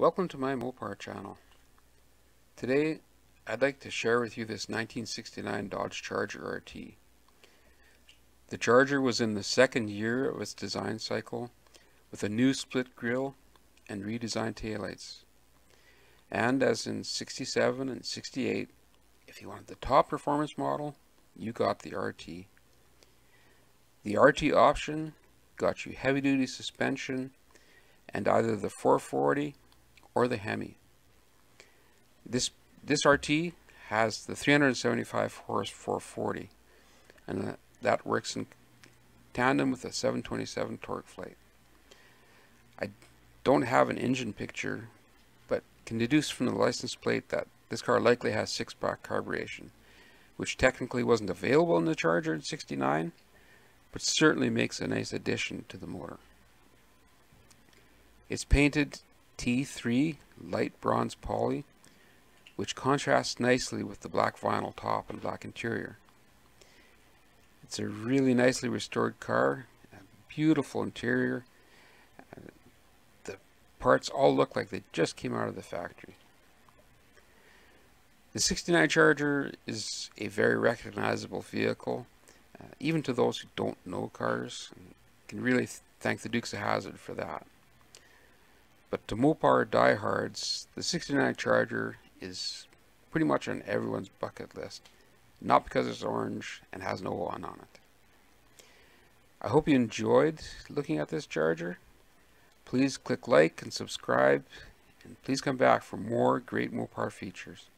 Welcome to my Mopar channel. Today I'd like to share with you this 1969 Dodge Charger RT. The Charger was in the second year of its design cycle with a new split grille and redesigned taillights. And as in 67 and 68, if you wanted the top performance model, you got the RT. The RT option got you heavy duty suspension and either the 440 or the Hemi. This, this RT has the 375 horse 440 and uh, that works in tandem with a 727 TorqueFlite. I don't have an engine picture but can deduce from the license plate that this car likely has six-pack carburation which technically wasn't available in the Charger in 69 but certainly makes a nice addition to the motor. It's painted T3 light bronze poly, which contrasts nicely with the black vinyl top and black interior. It's a really nicely restored car, beautiful interior. The parts all look like they just came out of the factory. The 69 Charger is a very recognizable vehicle, uh, even to those who don't know cars. can really thank the Dukes of Hazzard for that. But to Mopar diehards, the 69 Charger is pretty much on everyone's bucket list. Not because it's orange and has no one on it. I hope you enjoyed looking at this Charger. Please click like and subscribe. And please come back for more great Mopar features.